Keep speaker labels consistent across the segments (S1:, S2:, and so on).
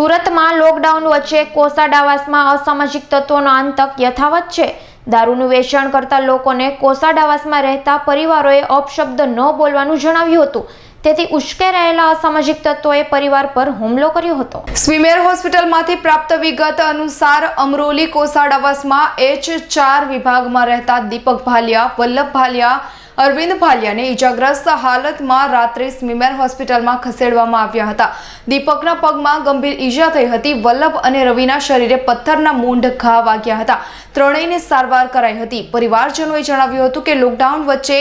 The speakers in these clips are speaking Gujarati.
S1: સુરતમાં લોકડાઉન વચ્ચે કોસાડાવાસમાં અસામાજિક તત્વોનો આંતક યથાવત છે. દારૂનું વેચાણ કરતા લોકોને કોસાડાવાસમાં રહેતા પરિવારોએ અપશબ્દ ન બોલવાનું જણાવ્યું હતું. તેથી ઉશ્કેરાયેલા અસામાજિક તત્વોએ પરિવાર પર હુમલો કર્યો હતો.
S2: સ્વિમેર હોસ્પિટલમાંથી પ્રાપ્ત વિગત અનુસાર અમરોલી કોસાડાવાસમાં એચ ચાર વિભાગમાં રહેતા દીપક ભાલિયા, વલ્લભ ભાલિયા અરવિંદ ભાલિયાને ઇજાગ્રસ્ત હાલતમાં રાત્રે સ્મીમેર હોસ્પિટલમાં ખસેડવામાં આવ્યા હતા. દીપકના પગમાં ગંભીર ઈજા થઈ હતી. વલ્લભ અને રવિના શરીરે પથ્થરના મૂંઢ ઘા વાગ્યા હતા. ત્રણેયને સારવાર કરાઈ હતી. પરિવારજનોએ જણાવ્યું હતું કે લોકડાઉન વચ્ચે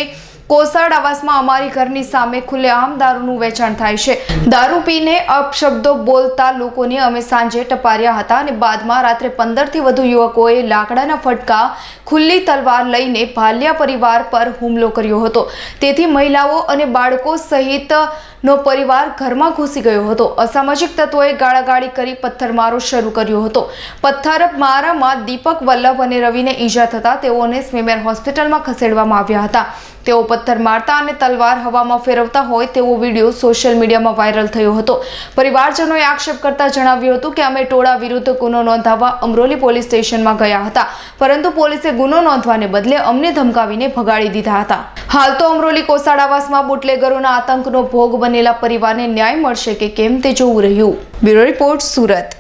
S2: કોસાડ આવાસમાં અમારી ઘરની સામે ખુલ્લેઆમ દારૂનું વેચાણ થાય છે. દારૂ પીને અપશબ્દો બોલતા લોકોને અમે સાંજે ટપાર્યા હતા અને બાદમાં રાત્રે પંદરથી વધુ યુવકોએ લાકડાના ફટકા, ખુલ્લી તલવાર લઈને ભાલિયા પરિવાર પર હુમલો કર્યો હતો. તેથી મહિલાઓ અને બાળકો સહિતનો પરિવાર ઘરમાં ઘૂસી ગયો હતો. અસામાજિક તત્વોએ ગાળાગાળી કરી પથ્થરમારો શરૂ કર્યો હતો. પથ્થરમારામાં દીપક વલ્લભ અને રવિને ઈજા થતા તેઓને સ્મીમેર હોસ્પિટલમાં ખસેડવામાં આવ્યા હતા. તેઓ પથ્થર મારતા અને તલવાર હવામાં ફેરવતા હોય તેવો વીડિયો સોશિયલ મીડિયામાં વાયરલ થયો હતો. પરિવારજનોએ આક્ષેપ કરતા જણાવ્યું હતું કે અમે ટોળા વિરુદ્ધ ગુનો નોંધાવવા અમરોલી પોલીસ સ્ટેશનમાં ગયા હતા, પરંતુ પોલીસે ગુનો નોંધવાને બદલે અમને ધમકાવીને ભગાડી દીધા હતા. હાલ તો અમરોલી કોસાડાવાસમાં બુટલેગરોના આતંકનો ભોગ બનેલા પરિવારને ન્યાય મળશે કે કેમ તે જોવું રહ્યું. Bureau report Surat.